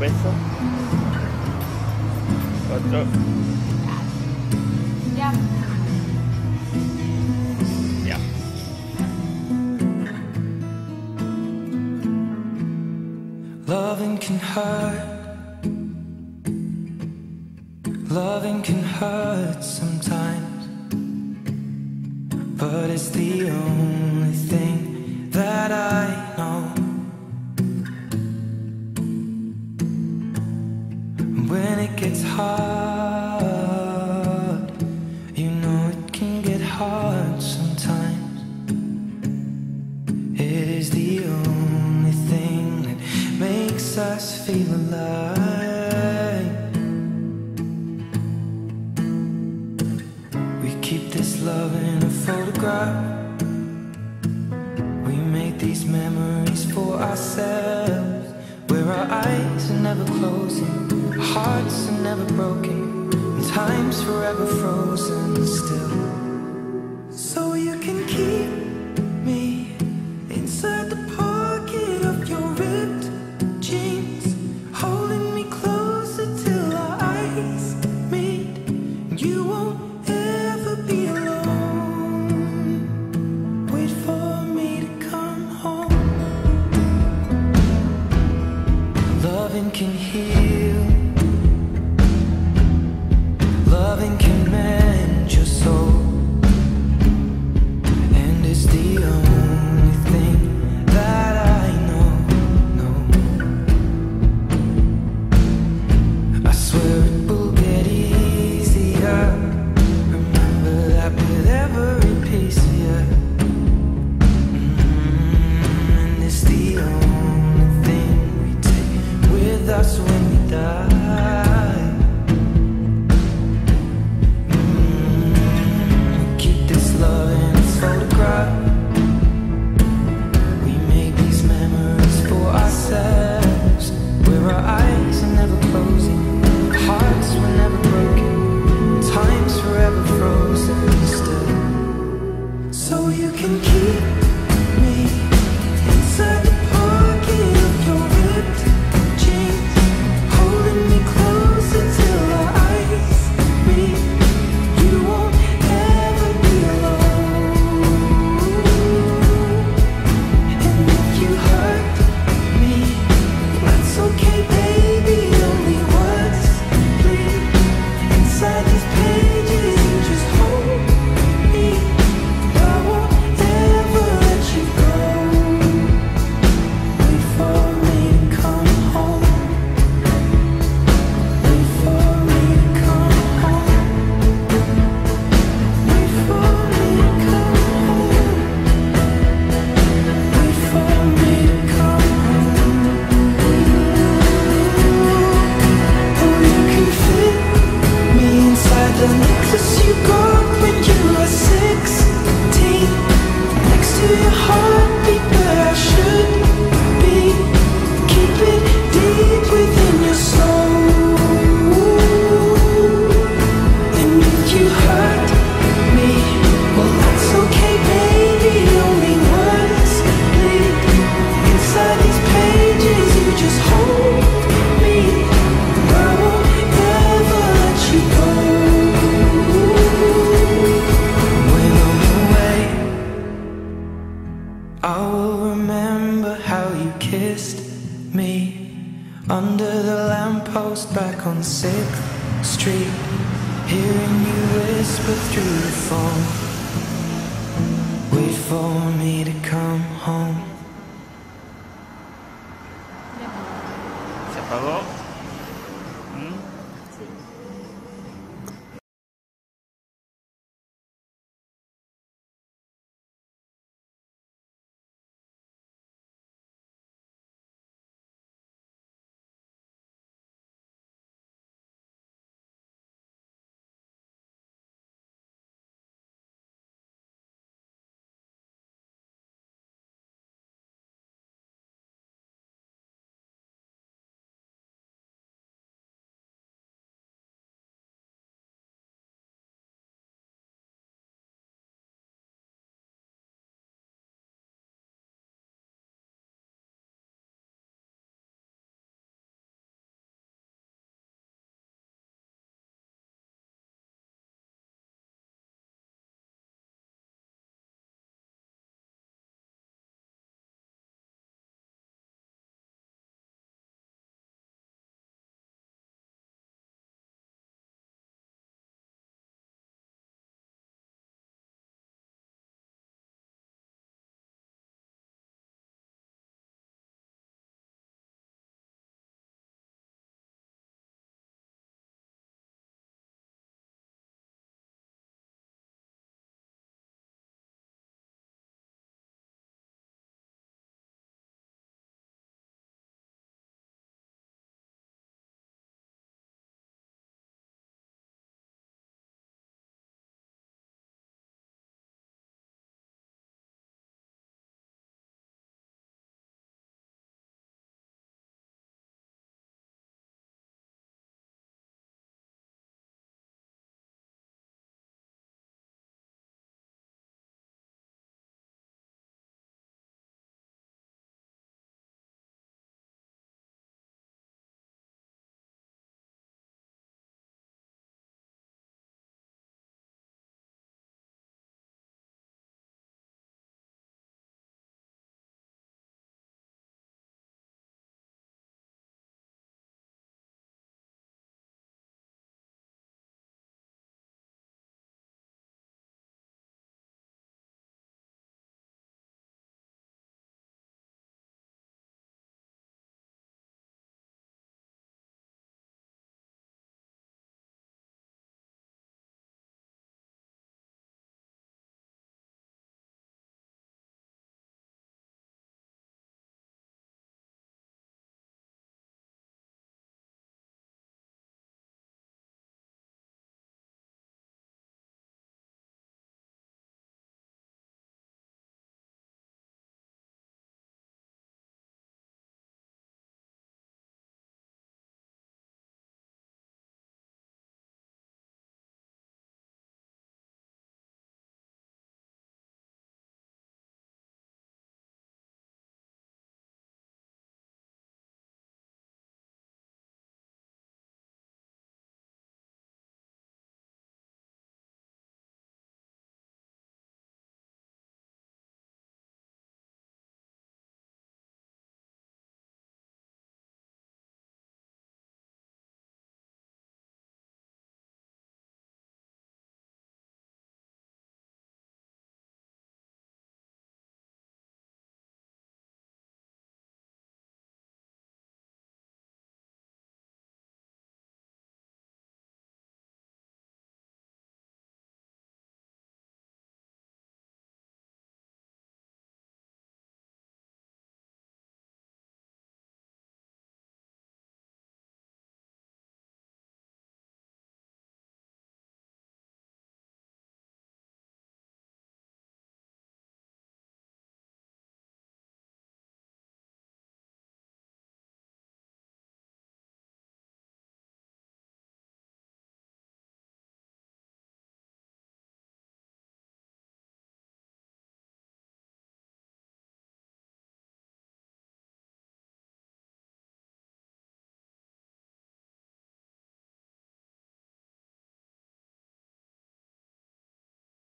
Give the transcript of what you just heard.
beso. Otro. Ya. Ya. Loving can hurt. Loving can hurt sometimes. But it's the only it gets hard, you know it can get hard sometimes. It is the only thing that makes us feel alive. We keep this love in a photograph. We make these memories for ourselves, where our eyes are never closing. Hearts are never broken, and time's forever frozen still. So you can keep me inside the pocket of your ripped jeans, holding me closer till our eyes meet. You won't ever be alone. Wait for me to come home. Loving can heal. through the. Wait for me to come home.